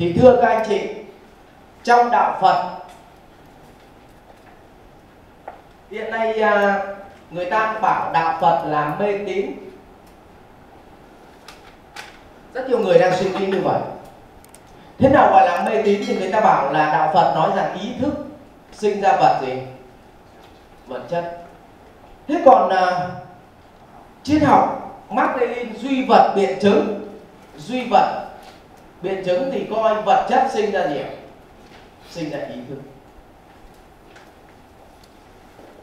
thì thưa các anh chị trong đạo Phật hiện nay à, người ta bảo đạo Phật là mê tín. Rất nhiều người đang suy nghĩ như vậy. Thế nào gọi là mê tín thì người ta bảo là đạo Phật nói rằng ý thức sinh ra vật gì? Vật chất. Thế còn à, triết học Mark Lenin duy vật biện chứng duy vật biện chứng thì coi vật chất sinh ra gì sinh ra ý thức.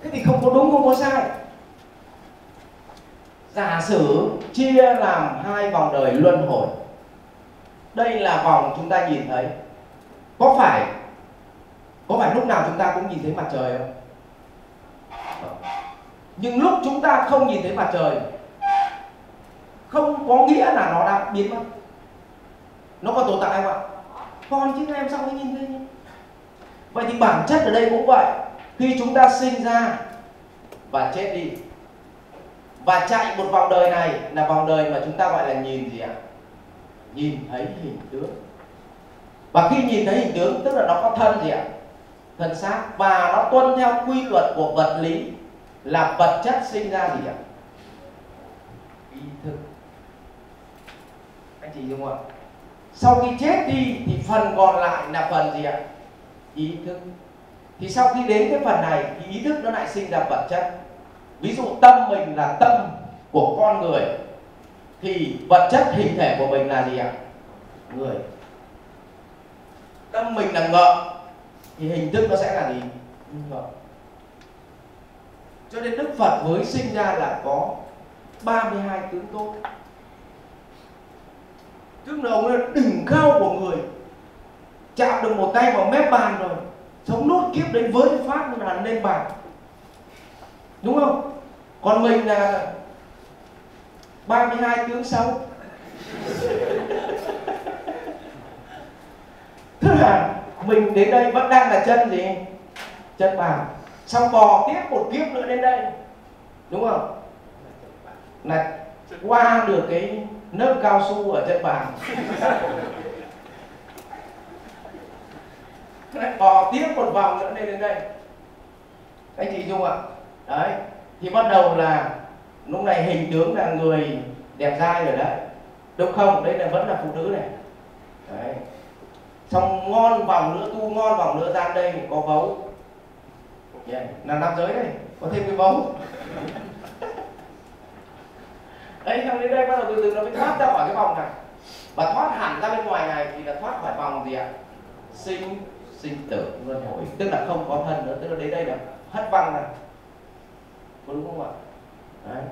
Thế thì không có đúng, không có sai. Giả sử chia làm hai vòng đời luân hồi, đây là vòng chúng ta nhìn thấy. Có phải có phải lúc nào chúng ta cũng nhìn thấy mặt trời không? Nhưng lúc chúng ta không nhìn thấy mặt trời, không có nghĩa là nó đã biến mất nó còn tồn tại không ạ? Còn chứ, em sao mới nhìn thấy nhỉ? Vậy thì bản chất ở đây cũng vậy. Khi chúng ta sinh ra và chết đi, và chạy một vòng đời này là vòng đời mà chúng ta gọi là nhìn gì ạ? Nhìn thấy hình tướng. Và khi nhìn thấy hình tướng, tức là nó có thân gì ạ? Thân xác. Và nó tuân theo quy luật của vật lý là vật chất sinh ra gì ạ? Ý thức. Anh chị đúng không ạ? Sau khi chết đi thì phần còn lại là phần gì ạ? Ý thức. Thì sau khi đến cái phần này thì ý thức nó lại sinh ra vật chất. Ví dụ tâm mình là tâm của con người, thì vật chất hình thể của mình là gì ạ? Người. Tâm mình là ngợ, thì hình thức nó sẽ là gì? Ngợ. Cho nên đức phật mới sinh ra là có 32 tướng tốt tức là ông là đỉnh cao của người. Chạm được một tay vào mép bàn rồi, sống nốt kiếp đến với phát là lên bàn. Đúng không? Còn mình là 32 tướng xấu tức là mình đến đây vẫn đang là chân gì? Chân bàn. Xong bò tiếp một kiếp nữa đến đây. Đúng không? Là qua được cái nớp cao su ở chân bàn lại bò tiếp một vòng nữa lên đến đây. Anh chị dung ạ. Đấy thì bắt đầu là lúc này hình tướng là người đẹp dai rồi đấy. Đúng không? Đây là vẫn là phụ nữ này. Đấy. Xong ngon vòng nữa tu ngon vòng nữa ra đây có vấu yeah. là nam giới đây có thêm cái vấu đấy xong đến đây bắt đầu từ từ nó mới thoát ra khỏi cái vòng này. Và thoát hẳn ra bên ngoài này thì là thoát khỏi vòng gì ạ? Sinh sinh tử luân hồi. Tức là không có thân nữa, tức là đến đây là hất văng này có đúng không ạ? Đấy.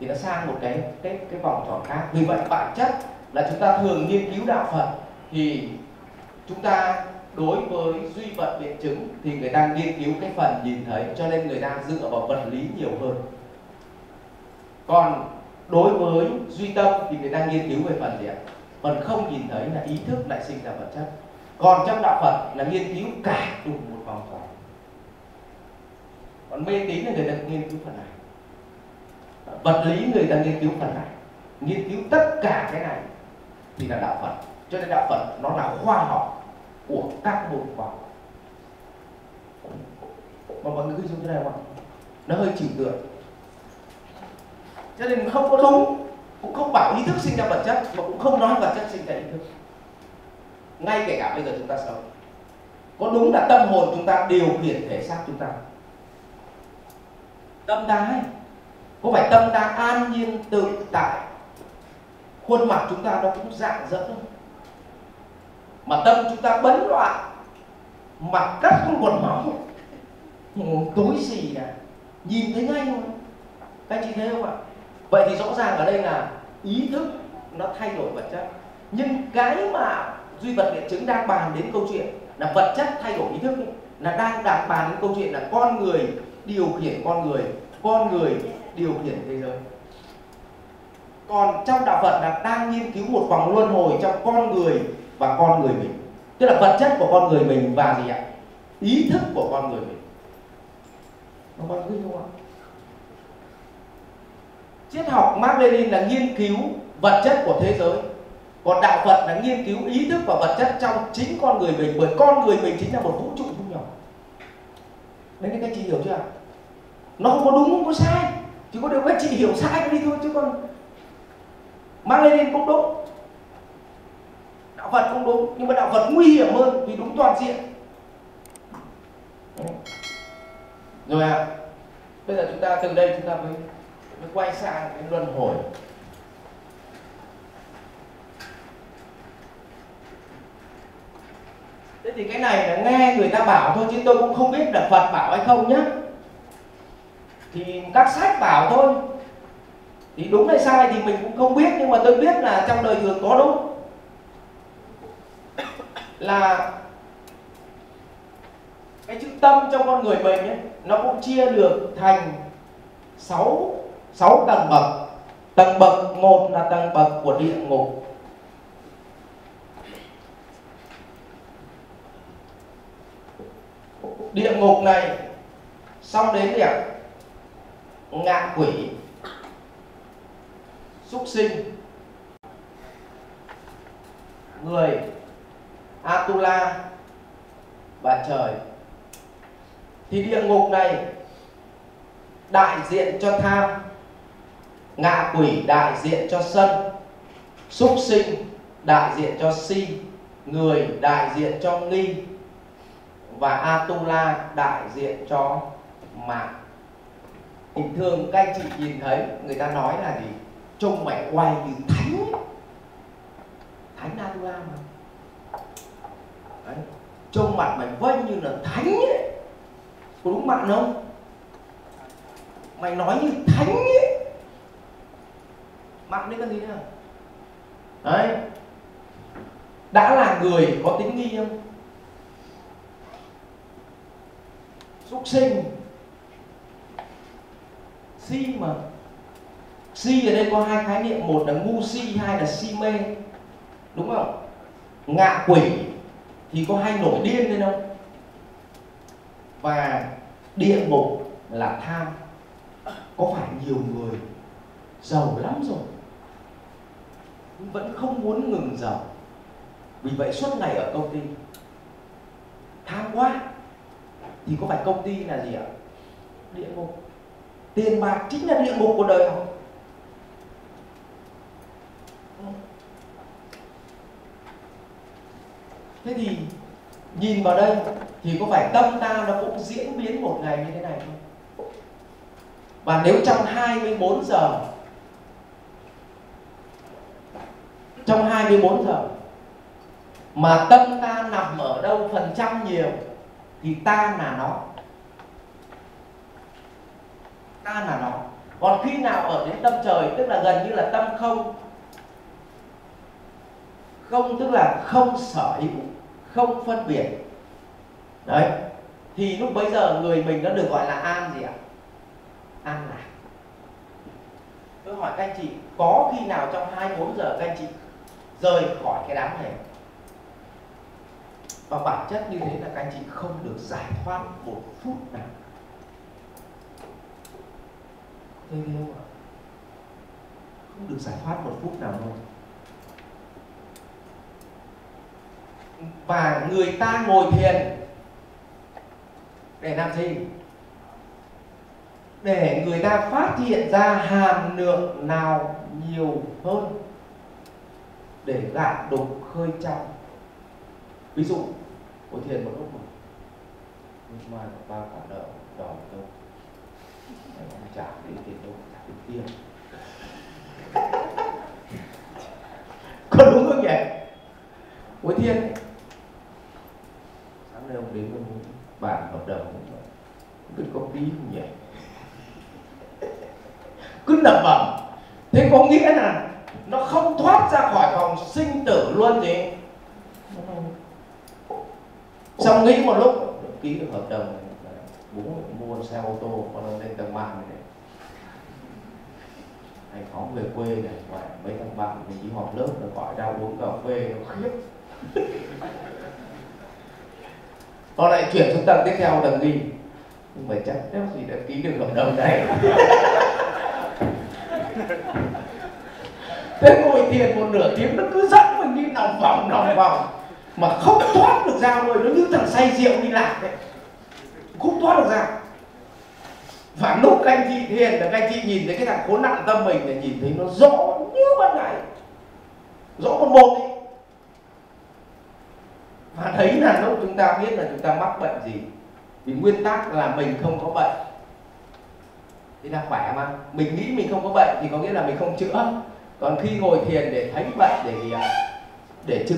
Thì nó sang một cái cái cái vòng tròn khác. Vì vậy bản chất là chúng ta thường nghiên cứu đạo phật thì chúng ta đối với duy vật biện chứng thì người ta nghiên cứu cái phần nhìn thấy, cho nên người ta dựa vào vật lý nhiều hơn. Còn đối với duy tâm thì người ta nghiên cứu về phần gì ạ? Phần không nhìn thấy là ý thức lại sinh ra vật chất. Còn trong đạo phật là nghiên cứu cả cùng một vòng tròn. Còn mê tín là người ta nghiên cứu phần này. Vật lý người ta nghiên cứu phần này. Nghiên cứu tất cả cái này thì là đạo phật. Cho nên đạo phật nó là khoa học của các môn khoa học. Mà mọi người cứ dùng cái này không nó hơi chịu tượng cho nên không có đúng cũng không bảo ý thức sinh ra vật chất, mà cũng không nói vật chất sinh ra ý thức. Ngay kể cả bây giờ chúng ta sống, có đúng là tâm hồn chúng ta điều khiển thể xác chúng ta tâm ta ấy có phải tâm ta an nhiên tự tại, khuôn mặt chúng ta nó cũng dạng dỡ mà tâm chúng ta bấn loạn, mặt cắt không còn máu tối gì à nhìn thấy ngay không các anh chị thấy không ạ? Vậy thì rõ ràng ở đây là ý thức nó thay đổi vật chất. Nhưng cái mà duy vật biện chứng đang bàn đến câu chuyện là vật chất thay đổi ý thức ấy, là đang đạt bàn đến câu chuyện là con người điều khiển con người con người điều khiển thế giới. Còn trong đạo Phật là đang nghiên cứu một vòng luân hồi trong con người và con người mình. Tức là vật chất của con người mình và gì ạ? Ý thức của con người mình. Nó có biết không ạ? Triết học Mark Lenin là nghiên cứu vật chất của thế giới. Còn đạo phật là nghiên cứu ý thức và vật chất trong chính con người mình bởi con người mình chính là một vũ trụ không nhỏ. Đấy các chị hiểu chưa nó không có đúng không có sai. Chỉ có điều các chị hiểu sai đi thôi chứ còn Mark Lenin cũng đúng. Đạo phật cũng đúng nhưng mà đạo phật nguy hiểm hơn vì đúng toàn diện. Rồi à bây giờ chúng ta từ đây chúng ta mới, nó quay sang cái luân hồi. Thế thì cái này là nghe người ta bảo thôi chứ tôi cũng không biết là phật bảo hay không nhé thì các sách bảo thôi. Thì đúng hay sai thì mình cũng không biết nhưng mà tôi biết là trong đời thường có đúng. Là cái chữ tâm trong con người mình ấy, nó cũng chia được thành sáu sáu tầng bậc. Tầng bậc một là tầng bậc của địa ngục. Địa ngục này, xong đến gì ạ? Ngạ quỷ. Súc sinh. Người, atula và trời. Thì địa ngục này đại diện cho tham ngạ quỷ đại diện cho sân, súc sinh đại diện cho si, người đại diện cho nghi, và atula đại diện cho mạng. Bình thường các anh chị nhìn thấy, người ta nói là gì? Trông mày quay như thánh ấy. thánh atula mà. Đấy. trông mặt mày vênh như là thánh ấy. Có đúng bạn không? Mày nói như thánh ấy mặn đấy cái gì nữa đấy. Đã là người có tính nghi không? Súc sinh. Si mà. Si ở đây có hai khái niệm, một là ngu si, hai là si mê. Đúng không? Ngạ quỷ thì có hay nổi điên lên không? Và địa ngục là tham. Có phải nhiều người giàu lắm rồi? Vẫn không muốn ngừng giàu vì vậy suốt ngày ở công ty, tham quá, thì có phải công ty là gì ạ? Địa ngục. Tiền bạc chính là địa ngục của đời họ. Thế thì nhìn vào đây thì có phải tâm ta nó cũng diễn biến một ngày như thế này không? Và nếu trong 24 giờ trong 24 giờ. Mà tâm ta nằm ở đâu phần trăm nhiều, thì ta là nó. Ta là nó. Còn khi nào ở đến tâm trời, tức là gần như là tâm không không tức là không sở hữu, không phân biệt. Đấy. Thì lúc bấy giờ người mình nó được gọi là an gì ạ? An lạc. Tôi hỏi các anh chị, có khi nào trong 24 giờ các anh chị rời khỏi cái đám này. Và bản chất như thế là các anh chị không được giải thoát một phút nào. Thấy không ạ? Không được giải thoát một phút nào luôn. Và người ta ngồi thiền để làm gì? Để người ta phát hiện ra hàm lượng nào nhiều hơn để gạt đục khơi trong. Ví dụ ngồi thiền một lúc mà nhưng mà ba quả nợ đòi đâu không trả đến tiền đâu, trả đến tiền có đúng không nhỉ? Ngồi thiền sáng nay ông đến ông bàn hợp đồng cứ công ty không nhỉ? Cứ nập bẩm. Thế có nghĩa là nó không thoát ra khỏi luôn gì xong nghĩ một lúc, ký được hợp đồng, bố mua xe ô tô, con lên tầng mạng này. Anh phóng về quê này và mấy thằng bạn mình đi họp lớp rồi gọi ra uống cà phê. Khiếp con lại chuyển xuống tầng tiếp theo, tầng đi. Nhưng mà chắc chắc gì đã ký được hợp đồng này thế ngồi thiền một nửa tiếng nó cứ dẫn mình đi lòng vòng lòng vòng. Mà không thoát được ra rồi nó như thằng say rượu đi lạc đấy. Không thoát được ra. Và lúc anh chị thiền là anh chị nhìn thấy cái thằng khốn nạn tâm mình để nhìn thấy nó rõ như ban ngày. Rõ một một ấy. và đấy là lúc chúng ta biết là chúng ta mắc bệnh gì. Vì nguyên tắc là mình không có bệnh. Thì là khỏe mà. Mình nghĩ mình không có bệnh thì có nghĩa là mình không chữa còn khi ngồi thiền để thấy bệnh, để gì ạ để chữa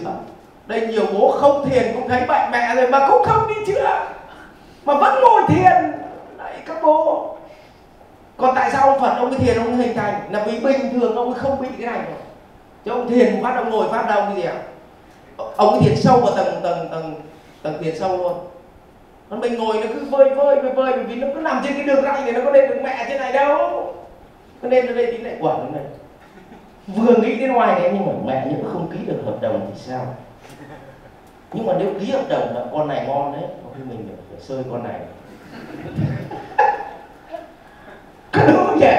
đây nhiều bố không thiền cũng thấy bệnh mẹ rồi mà cũng không đi chữa. Mà vẫn ngồi thiền. Đấy, các bố. Còn tại sao ông phật, ông cái thiền, ông hình thành? Là vì bình thường ông không bị cái này rồi. Chứ ông thiền phát ông ngồi phát đâu cái gì ạ ông cái thiền sâu vào tầng tầng tầng tầng thiền sâu luôn. Còn mình ngồi nó cứ vơi vơi vơi vơi vì nó cứ nằm trên cái đường ray thì nó có lên được mẹ trên này đâu. Nó lên ở đây tí lại quẩn này? Vừa nghĩ đến ngoài thế nhưng mà mẹ nếu không ký được hợp đồng thì sao? Nhưng mà nếu ký hợp đồng là con này ngon đấy, có khi mình phải sơi con này. Đúng không nhỉ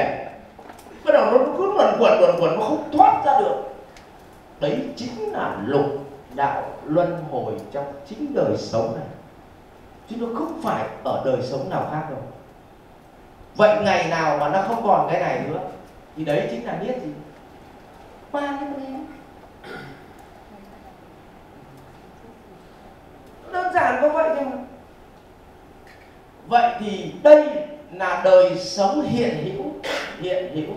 bắt đầu nó cứ luẩn quẩn luẩn quẩn, nó không thoát ra được. Đấy chính là lục đạo luân hồi trong chính đời sống này. Chứ nó không phải ở đời sống nào khác đâu. Vậy ngày nào mà nó không còn cái này nữa, thì đấy chính là biết gì? Ba cái này đơn giản có vậy thôi. Vậy thì đây là đời sống hiện hữu hiện hữu.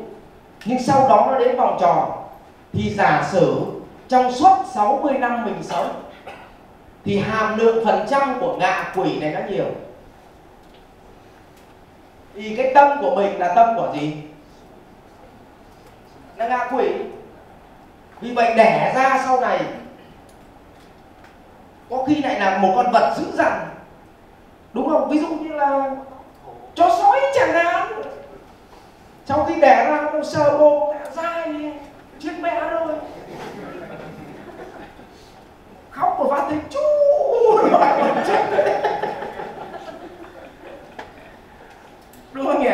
Nhưng sau đó nó đến vòng tròn, thì giả sử trong suốt 60 năm mình sống, thì hàm lượng phần trăm của ngạ quỷ này nó nhiều. Thì cái tâm của mình là tâm của gì? Là ngạ quỷ vì vậy đẻ ra sau này, có khi lại là một con vật dữ dằn. Đúng không? Ví dụ như là chó sói chẳng hạn. Trong khi đẻ ra nó sờ bồ dai chết mẹ rồi. Khóc một phát thấy chú. Đúng không nhỉ?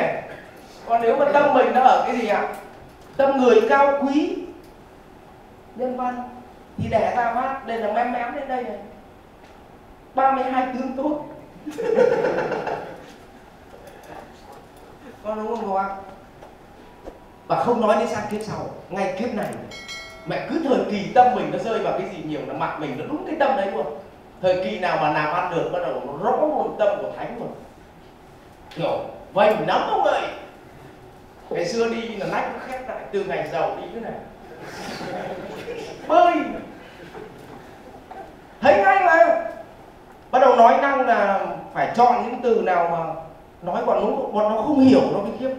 Còn nếu mà tâm mình nó ở cái gì ạ? Tâm người cao quý nhân văn. Thì đẻ ra phát đây là mém mém lên đây này. 32 tướng tốt. Con đúng không các và không nói đến sang kiếp sau, ngay kiếp này, mẹ cứ thời kỳ tâm mình nó rơi vào cái gì nhiều là mặt mình nó đúng cái tâm đấy luôn. Thời kỳ nào mà làm ăn được, bắt đầu nó rõ luôn tâm của thánh rồi. Kiểu, vành nắm ông ơi. Ngày xưa đi là nách nó khép lại, từ ngày giàu đi thế này bơi thấy ngay mà. Bắt đầu nói năng là phải chọn những từ nào mà nói bọn nó bọn nó không hiểu nó mới khiếp.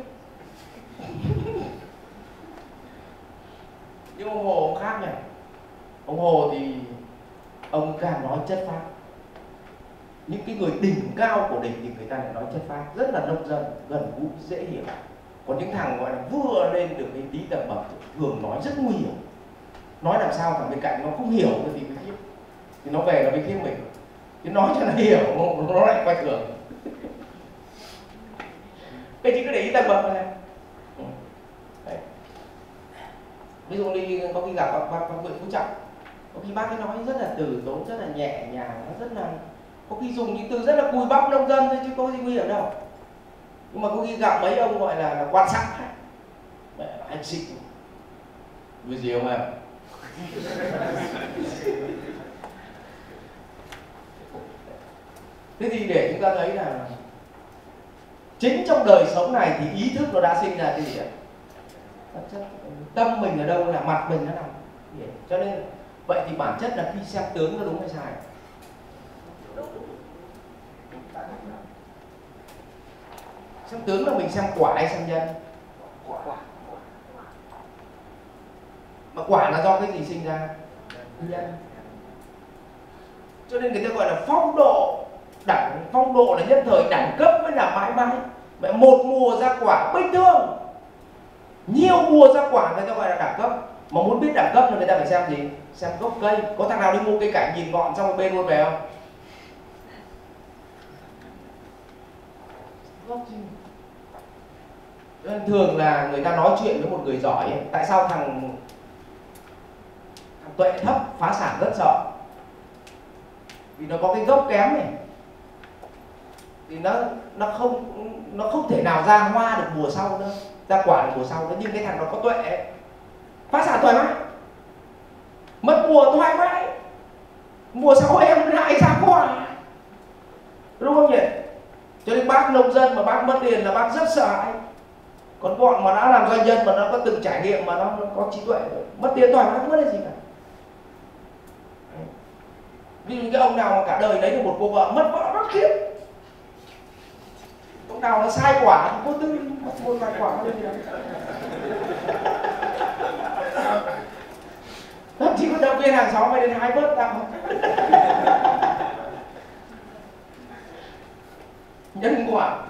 Nhưng ông hồ ông khác nhỉ? Ông hồ thì ông càng nói chất phác. Những cái người đỉnh cao của đỉnh thì người ta lại nói chất phác. Rất là nông dân, gần gũi, dễ hiểu còn những thằng gọi là vừa lên được cái tí tầm bậc thường nói rất nguy hiểm. Nói làm sao thằng bên cạnh nó không hiểu cái gì mới khiếp. Thì nó về nó mới khiếp mình. Thì nói cho nó hiểu nó lại quay thường cái chỉ cứ để ý tầm bậc này. Ừ. Ví dụ đi có khi gặp bác, bác, bác Nguyễn Phú Trọng. Có khi bác ấy nói rất là từ tốn rất là nhẹ nhàng nó rất là có khi dùng những từ rất là cùi bắp nông dân thôi chứ có gì nguy hiểm đâu nhưng mà có khi gặp mấy ông gọi là, là quan sát mẹ anh xịn vui gì không em? Thế thì để chúng ta thấy là chính trong đời sống này thì ý thức nó đã sinh ra cái gì ạ? Tâm mình ở đâu là mặt mình nó nằm. Cho nên vậy thì bản chất là khi xem tướng nó đúng hay sai xem tướng là mình xem quả hay xem nhân? Quả. Mà quả là do cái gì sinh ra? Nhân. Cho nên người ta gọi là phong độ đẳng phong độ là nhất thời đẳng cấp mới là mãi mãi. Vậy một mùa ra quả bình thường. Nhiều mùa ra quả người ta gọi là đẳng cấp. Mà muốn biết đẳng cấp thì người ta phải xem gì? Xem gốc cây. Có thằng nào đi mua cây cảnh nhìn gọn xong rồi bên luôn về không? Gốc gì Vâng, thường là người ta nói chuyện với một người giỏi ấy. tại sao thằng tuệ thấp phá sản rất sợ? Vì nó có cái gốc kém này. Thì nó nó không nó không thể nào ra hoa được mùa sau nữa, ra quả được mùa sau nữa. Nhưng cái thằng nó có tuệ phá sản thoải mái. Mất mùa thoải mái. Mùa sau em lại ra quả. Đúng không nhỉ? Cho nên bác nông dân mà bác mất tiền là bác rất sợ hãi còn bọn mà đã làm doanh nhân mà nó có từng trải nghiệm mà nó, nó có trí tuệ mất tiền thoải mái không mất gì cả. Ví dụ cái ông nào mà cả đời lấy được một cô vợ mất vợ rất khiếp. Ông nào nó sai quả thì vô tư mất một vài quả lên thậm chí có động viên hàng xóm phải đến hai bớt tao. Nhân quả.